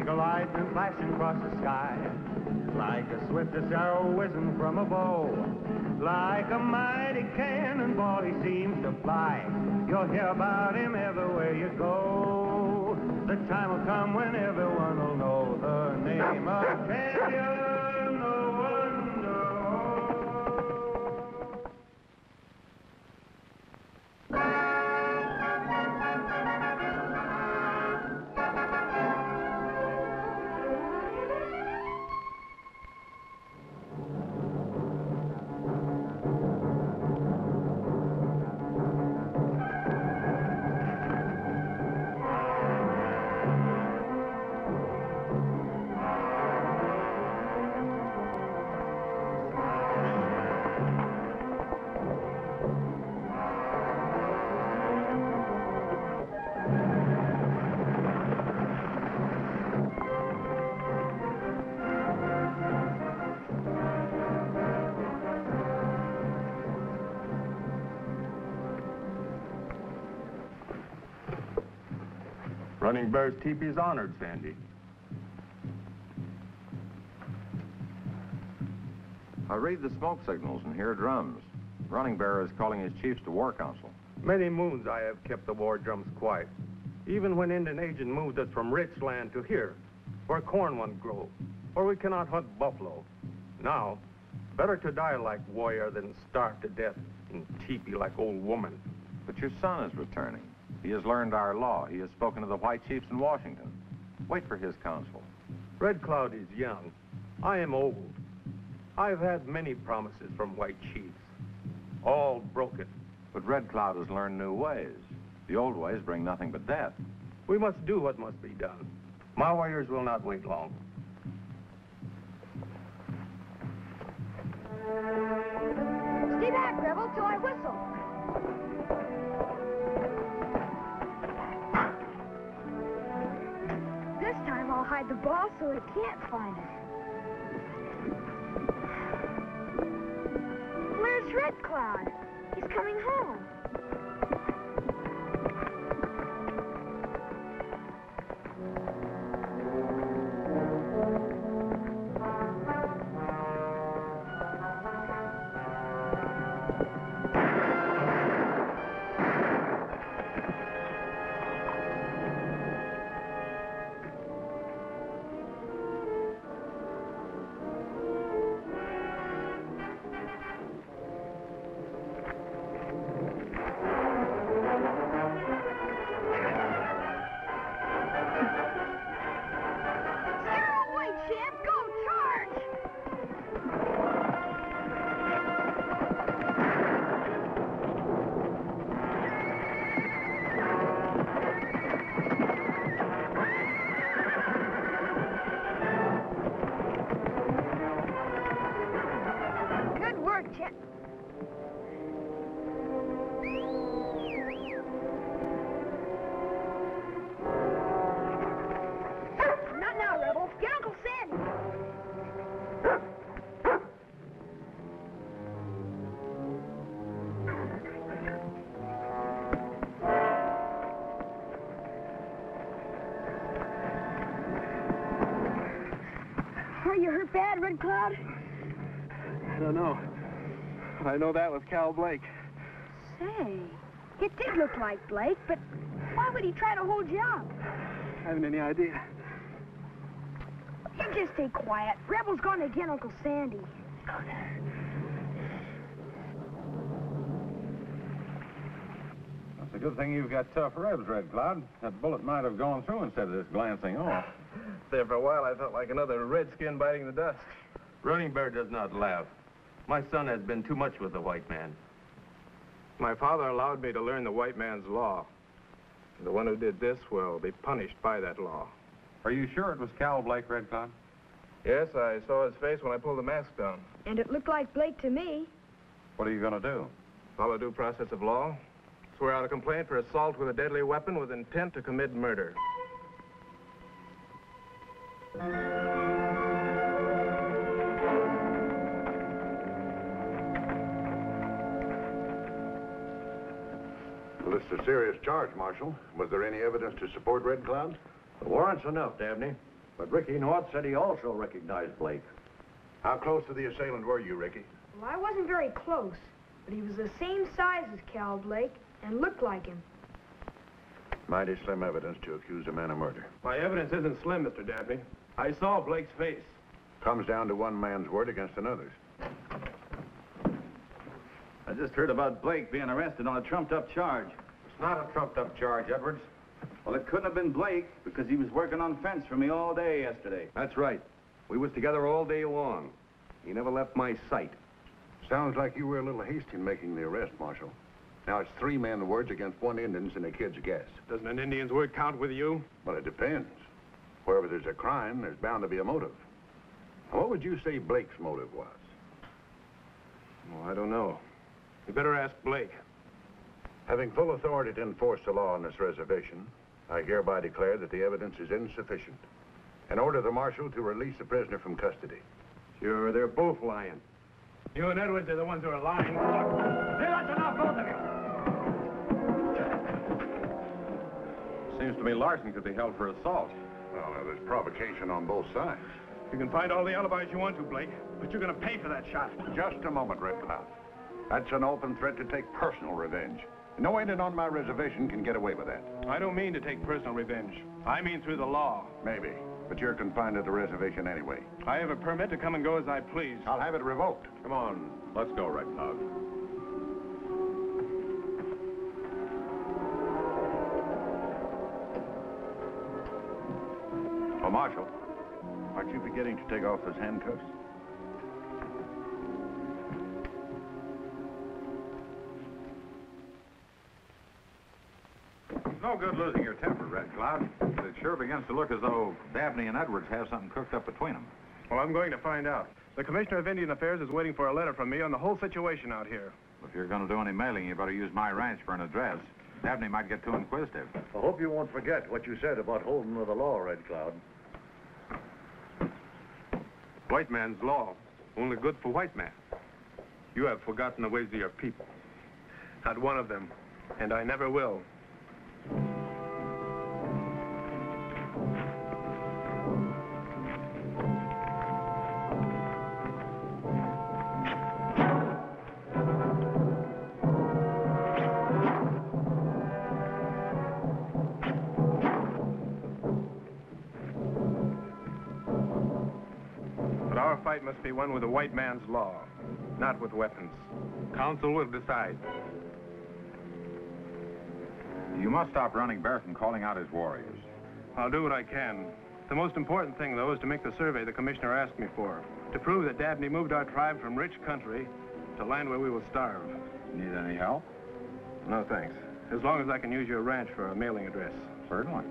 twinkle lightning flashing across the sky. Like the swiftest arrow whizzing from a bow. Like a mighty cannonball he seems to fly. You'll hear about him everywhere you go. The time will come when everyone will know the name of champion. Running Bear's teepee's honored, Sandy. I read the smoke signals and hear drums. Running Bear is calling his chiefs to war council. Many moons I have kept the war drums quiet. Even when Indian agent moved us from rich land to here, where corn won't grow, where we cannot hunt buffalo. Now, better to die like warrior than starve to death in teepee like old woman. But your son is returning. He has learned our law. He has spoken to the white chiefs in Washington. Wait for his counsel. Red Cloud is young. I am old. I've had many promises from white chiefs, all broken. But Red Cloud has learned new ways. The old ways bring nothing but death. We must do what must be done. My warriors will not wait long. Stay back, Rebel, till I whistle. Hide the ball so it can't find it. Where's Red Cloud? He's coming home. Bad, Red Cloud? I don't know. But I know that was Cal Blake. Say, it did look like Blake, but why would he try to hold you up? I haven't any idea. You just stay quiet. Rebel's gonna get Uncle Sandy. Okay. It's a good thing you've got tough ribs, Red Cloud. That bullet might have gone through instead of just glancing off. There for a while, I felt like another redskin biting the dust. Running Bear does not laugh. My son has been too much with the white man. My father allowed me to learn the white man's law. The one who did this will be punished by that law. Are you sure it was Cal Blake, Red Cloud? Yes, I saw his face when I pulled the mask down. And it looked like Blake to me. What are you going to do? Follow due process of law. Swear out a complaint for assault with a deadly weapon with intent to commit murder. Well, this is a serious charge, Marshal. Was there any evidence to support Red Cloud? The warrant's enough, Dabney. But Ricky North said he also recognized Blake. How close to the assailant were you, Ricky? Well, I wasn't very close, but he was the same size as Cal Blake and looked like him. Mighty slim evidence to accuse a man of murder. My evidence isn't slim, Mr. Dabney. I saw Blake's face. Comes down to one man's word against another's. I just heard about Blake being arrested on a trumped-up charge. It's not a trumped-up charge, Edwards. Well, it couldn't have been Blake because he was working on fence for me all day yesterday. That's right. We was together all day long. He never left my sight. Sounds like you were a little hasty in making the arrest, Marshal. Now, it's three men's words against one Indian's and a kid's guess. Doesn't an Indian's word count with you? Well, it depends. Wherever there's a crime, there's bound to be a motive. Now, what would you say Blake's motive was? Well, I don't know. You better ask Blake. Having full authority to enforce the law on this reservation, I hereby declare that the evidence is insufficient and order the marshal to release the prisoner from custody. Sure, they're both lying. You and Edwards are the ones who are lying. that's enough, both of you. Seems to me Larson could be held for assault. Well, now, there's provocation on both sides. You can find all the alibis you want to, Blake, but you're going to pay for that shot. Just a moment, Red Cloud. That's an open threat to take personal revenge. No Indian on my reservation can get away with that. I don't mean to take personal revenge. I mean through the law. Maybe. But you're confined to the reservation anyway. I have a permit to come and go as I please. I'll have it revoked. Come on, let's go, Red Cloud. Oh, Marshal, aren't you forgetting to take off those handcuffs? No good losing your temper, Red Cloud. It sure begins to look as though Dabney and Edwards have something cooked up between them. Well, I'm going to find out. The Commissioner of Indian Affairs is waiting for a letter from me on the whole situation out here. If you're going to do any mailing, you better use my ranch for an address. Dabney might get too inquisitive. I hope you won't forget what you said about holding of the law, Red Cloud. White man's law, only good for white man. You have forgotten the ways of your people. Not one of them. And I never will. Must be one with a white man's law, not with weapons. Council will decide. You must stop running Bear and calling out his warriors. I'll do what I can. The most important thing, though, is to make the survey the commissioner asked me for. To prove that Dabney moved our tribe from rich country to land where we will starve. Need any help? No, thanks. As long as I can use your ranch for a mailing address. Certainly.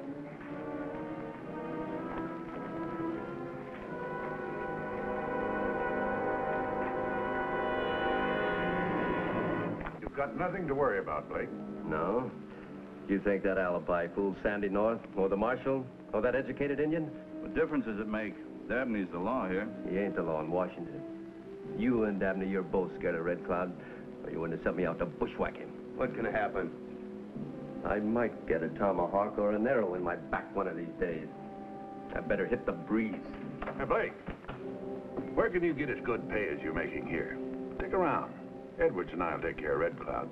Got nothing to worry about, Blake. No? You think that alibi fooled Sandy North, or the marshal, or that educated Indian? What difference does it make? Dabney's the law here. He ain't the law in Washington. You and Dabney, you're both scared of Red Cloud, or you wouldn't have sent me out to bushwhack him. What can happen? I might get a tomahawk or an arrow in my back one of these days. I better hit the breeze. Hey, Blake, where can you get as good pay as you're making here? Stick around. Edwards and I'll take care of Red Cloud.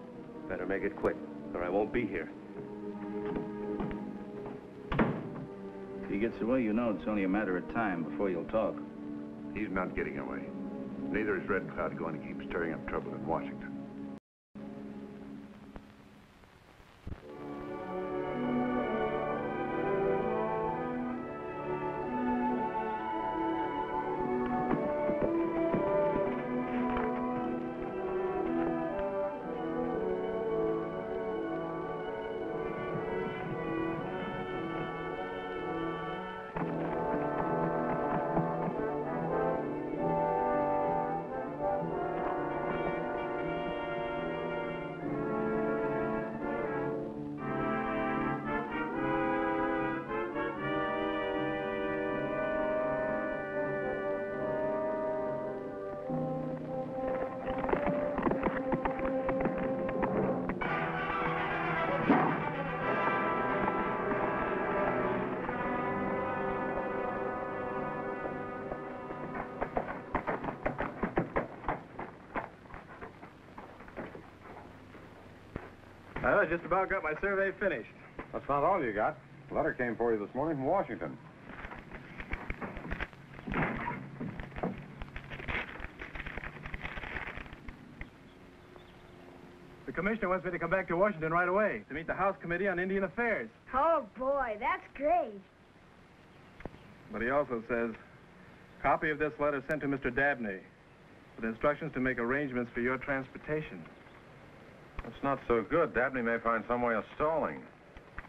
Better make it quick, or I won't be here. If he gets away, you know it's only a matter of time before you'll talk. He's not getting away. Neither is Red Cloud going to keep stirring up trouble in Washington. I just about got my survey finished. That's not all you got. A letter came for you this morning from Washington. The commissioner wants me to come back to Washington right away to meet the House Committee on Indian Affairs. Oh, boy, that's great. But he also says, copy of this letter sent to Mr. Dabney with instructions to make arrangements for your transportation. That's not so good. Dabney may find some way of stalling.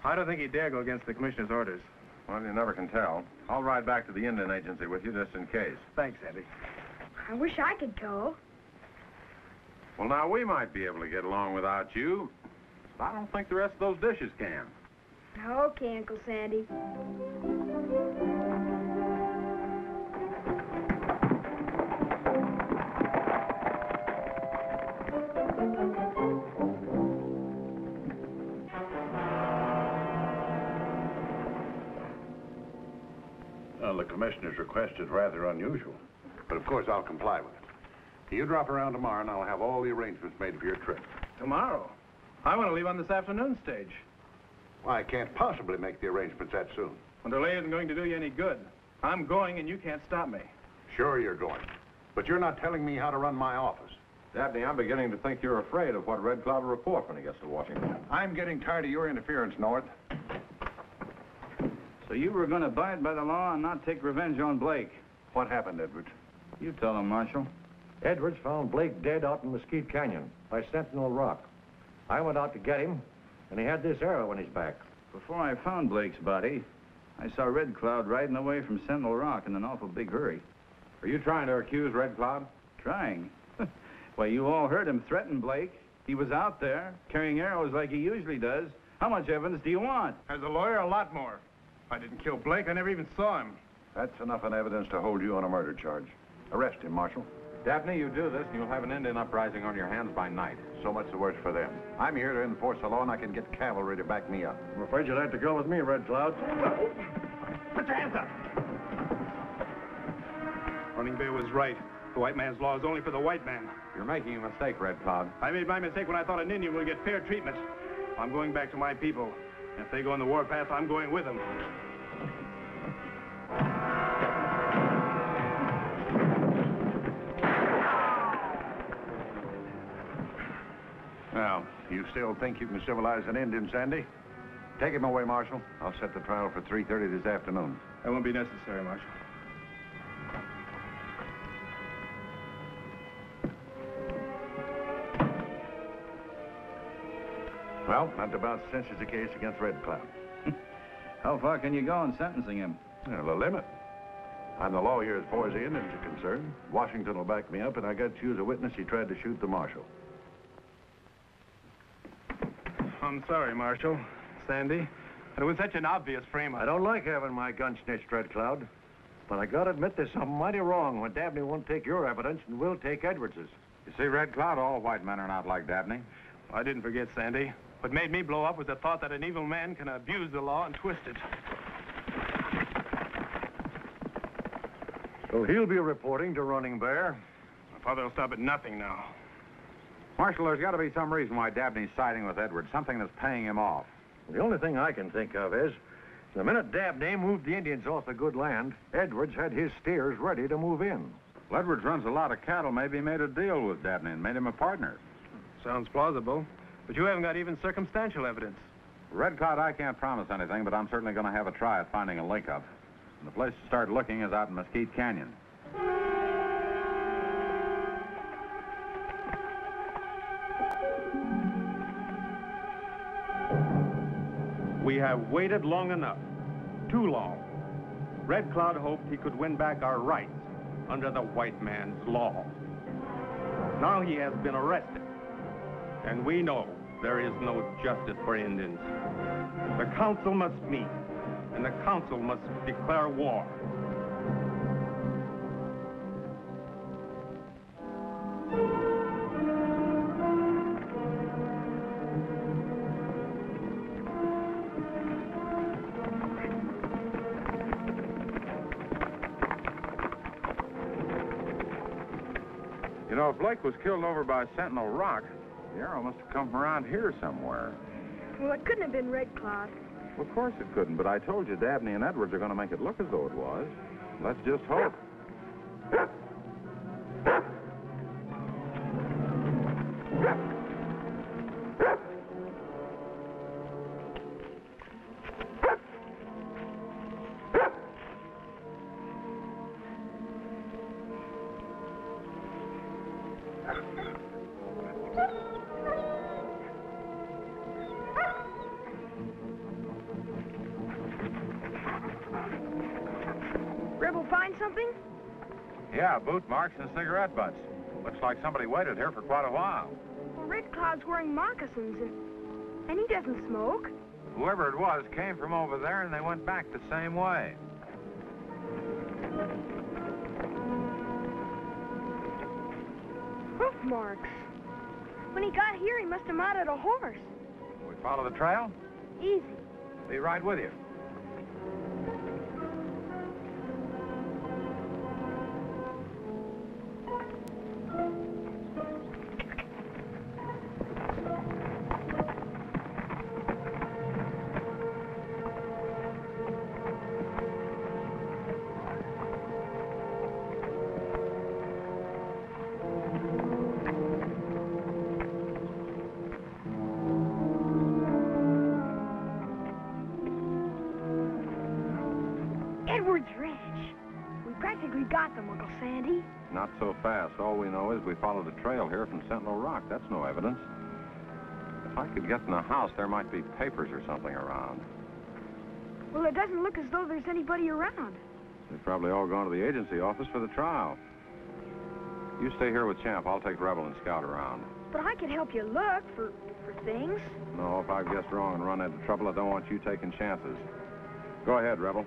I don't think he'd dare go against the commissioner's orders. Well, you never can tell. I'll ride back to the Indian Agency with you just in case. Thanks, Andy. I wish I could go. Well, now, we might be able to get along without you. But I don't think the rest of those dishes can. Okay, Uncle Sandy. Well, the commissioner's request is rather unusual, but of course I'll comply with it. You drop around tomorrow and I'll have all the arrangements made for your trip. Tomorrow? I want to leave on this afternoon stage. Why, I can't possibly make the arrangements that soon. Well, delay isn't going to do you any good. I'm going and you can't stop me. Sure you're going, but you're not telling me how to run my office. Dabney, I'm beginning to think you're afraid of what Red Cloud will report when he gets to Washington. I'm getting tired of your interference, North. So you were going to abide by the law and not take revenge on Blake. What happened, Edwards? You tell him, Marshal. Edwards found Blake dead out in Mesquite Canyon by Sentinel Rock. I went out to get him, and he had this arrow in his back. Before I found Blake's body, I saw Red Cloud riding away from Sentinel Rock in an awful big hurry. Are you trying to accuse Red Cloud? Trying? Why, you all heard him threaten Blake. He was out there, carrying arrows like he usually does. How much evidence do you want? As a lawyer, a lot more. I didn't kill Blake. I never even saw him. That's enough an evidence to hold you on a murder charge. Arrest him, Marshal. Dabney, you do this, and you'll have an Indian uprising on your hands by night. So much the worse for them. I'm here to enforce the law, and I can get cavalry to back me up. I'm afraid you'll have to go with me, Red Cloud. Put your hands up. Running Bear was right. The white man's law is only for the white man. You're making a mistake, Red Cloud. I made my mistake when I thought an Indian would get fair treatment. I'm going back to my people. If they go on the warpath, I'm going with them. Now, you still think you can civilize an Indian, Sandy? Take him away, Marshal. I'll set the trial for 3.30 this afternoon. That won't be necessary, Marshal. Well, that about cinches the case against Red Cloud. How far can you go in sentencing him? Well, the limit. I'm the lawyer as far as the Indians are concerned. Washington will back me up, and I got to use a witness. He tried to shoot the marshal. I'm sorry, Marshal. Sandy. It was such an obvious frame up. I don't like having my gun snitched, Red Cloud. But I gotta admit there's something mighty wrong when Dabney won't take your evidence and we'll take Edwards's. You see, Red Cloud, all white men are not like Dabney. I didn't forget, Sandy. What made me blow up was the thought that an evil man can abuse the law and twist it. So he'll be reporting to Running Bear. My father will stop at nothing now. Marshal, there's got to be some reason why Dabney's siding with Edwards, something that's paying him off. The only thing I can think of is, the minute Dabney moved the Indians off the good land, Edwards had his steers ready to move in. Well, Edwards runs a lot of cattle. Maybe he made a deal with Dabney and made him a partner. Sounds plausible. But you haven't got even circumstantial evidence. Red Cloud, I can't promise anything, but I'm certainly going to have a try at finding a link-up. And the place to start looking is out in Mesquite Canyon. We have waited long enough. Too long. Red Cloud hoped he could win back our rights under the white man's law. Now he has been arrested. And we know there is no justice for Indians. The council must meet, and the council must declare war. You know, if Blake was killed over by Sentinel Rock, The arrow must have come from around here somewhere. Well, it couldn't have been Red Cloud. Well, of course it couldn't, but I told you Dabney and Edwards are going to make it look as though it was. Let's just hope. marks and cigarette butts. Looks like somebody waited here for quite a while. Well, Red Cloud's wearing moccasins, and, and he doesn't smoke. Whoever it was came from over there and they went back the same way. Hoof marks. When he got here, he must have mounted a horse. We follow the trail? Easy. Be right with you. That's no evidence. If I could get in the house, there might be papers or something around. Well, it doesn't look as though there's anybody around. They've probably all gone to the agency office for the trial. You stay here with Champ. I'll take Rebel and scout around. But I can help you look for, for things. No, if I've guessed wrong and run into trouble, I don't want you taking chances. Go ahead, Rebel.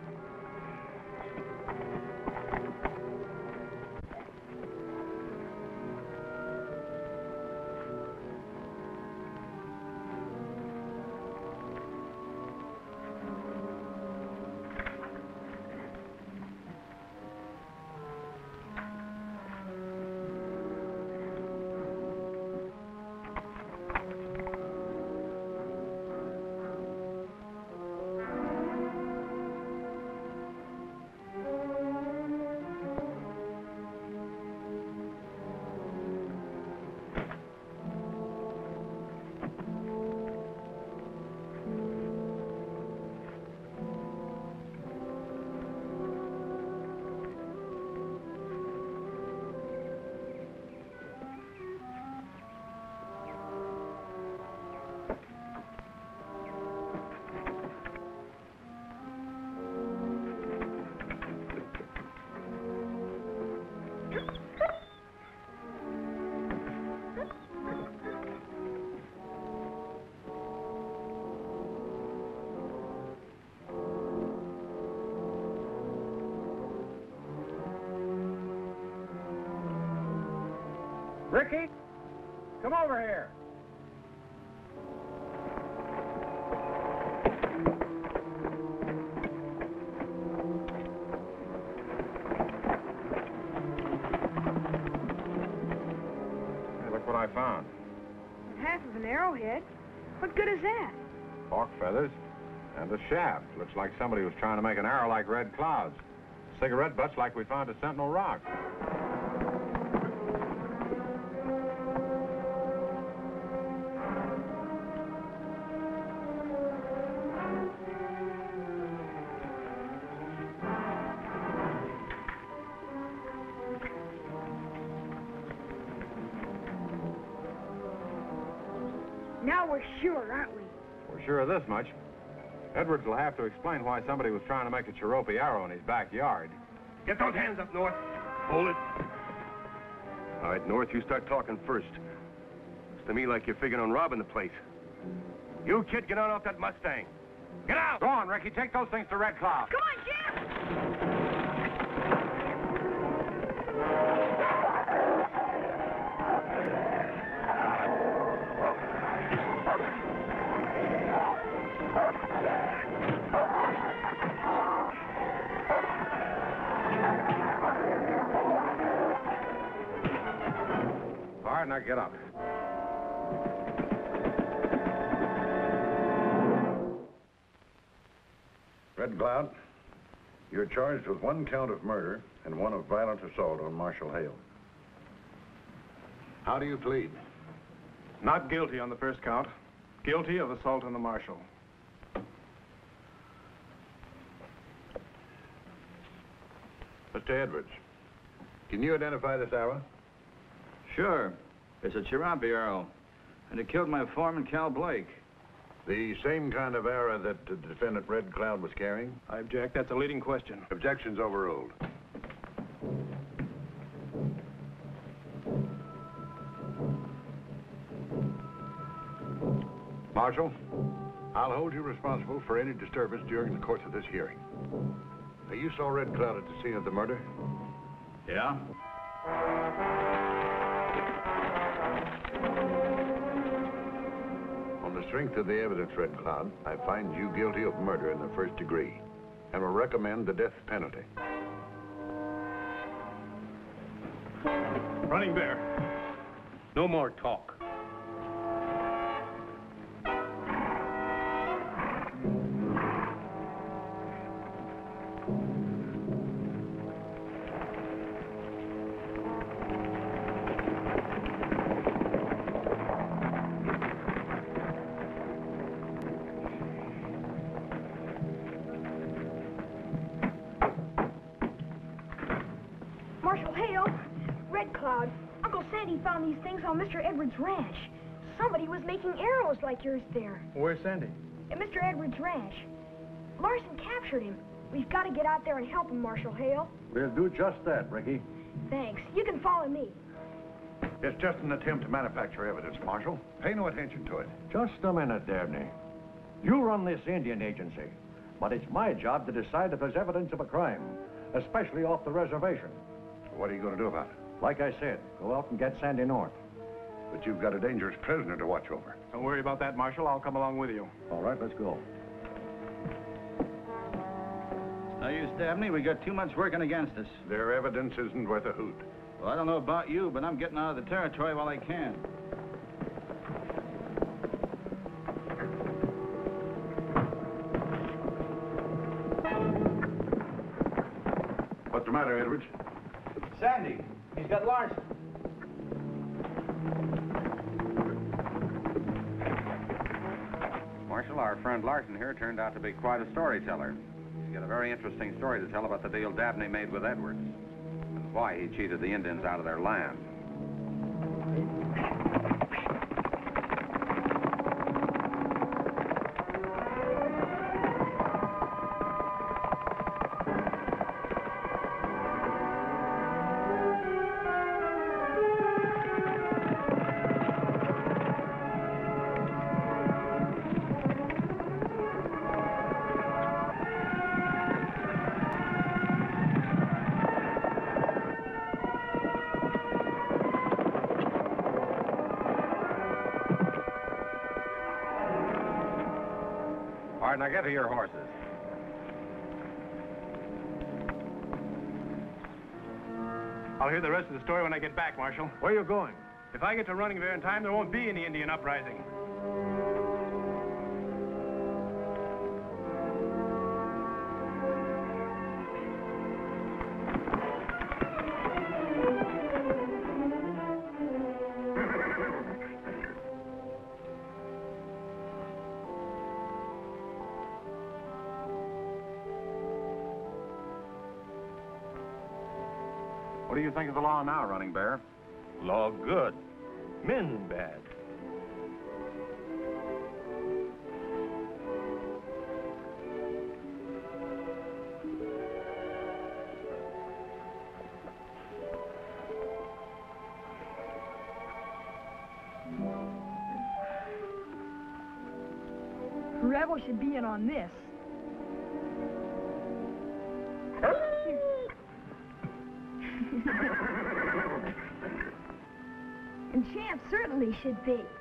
Ricky, come over here. Hey, look what I found. Half of an arrowhead. What good is that? Hawk feathers and a shaft. Looks like somebody was trying to make an arrow like Red Cloud's. Cigarette butts like we found at Sentinel Rock. Now we're sure, aren't we? We're sure of this much. Edwards will have to explain why somebody was trying to make a Cherope arrow in his backyard. Get those hands up, North. Hold it. All right, North, you start talking first. Looks to me like you're figuring on robbing the place. You, kid, get on off that Mustang. Get out! Go on, Ricky. Take those things to Red Cloud. Come on, Jim! Now get up. Red Cloud, you're charged with one count of murder and one of violent assault on Marshal Hale. How do you plead? Not guilty on the first count. Guilty of assault on the marshal. Mr. Edwards, can you identify this arrow? Sure. It's a Chirapi arrow. And it killed my foreman, Cal Blake. The same kind of arrow that the defendant Red Cloud was carrying? I object. That's a leading question. Objection's overruled. Marshal, I'll hold you responsible for any disturbance during the course of this hearing. Now, you saw Red Cloud at the scene of the murder? Yeah? On the strength of the evidence, Red Cloud, I find you guilty of murder in the first degree and will recommend the death penalty. Running Bear. No more talk. Marshal Hale, Red Cloud, Uncle Sandy found these things on Mr. Edwards' ranch. Somebody was making arrows like yours there Where's Sandy? at Mr. Edwards' ranch. Larson captured him. We've got to get out there and help him, Marshal Hale. We'll do just that, Ricky. Thanks. You can follow me. It's just an attempt to manufacture evidence, Marshal. Pay no attention to it. Just a minute, Dabney. You run this Indian agency, but it's my job to decide if there's evidence of a crime, especially off the reservation. What are you going to do about it? Like I said, go out and get Sandy North. But you've got a dangerous prisoner to watch over. Don't worry about that, Marshal. I'll come along with you. All right, let's go. No use, Dabney. We got too much working against us. Their evidence isn't worth a hoot. Well, I don't know about you, but I'm getting out of the territory while I can. What's the matter, Edwards? Sandy, he's got Larson. Marshal, our friend Larson here turned out to be quite a storyteller. He's got a very interesting story to tell about the deal Dabney made with Edwards and why he cheated the Indians out of their land. Now get to your horses. I'll hear the rest of the story when I get back, Marshal. Where you going? If I get to Running Bear in time, there won't be any Indian uprising. What do you think of the law now, Running Bear? Law good. Men bad. Rebel should be in on this. Should be.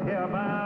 Like a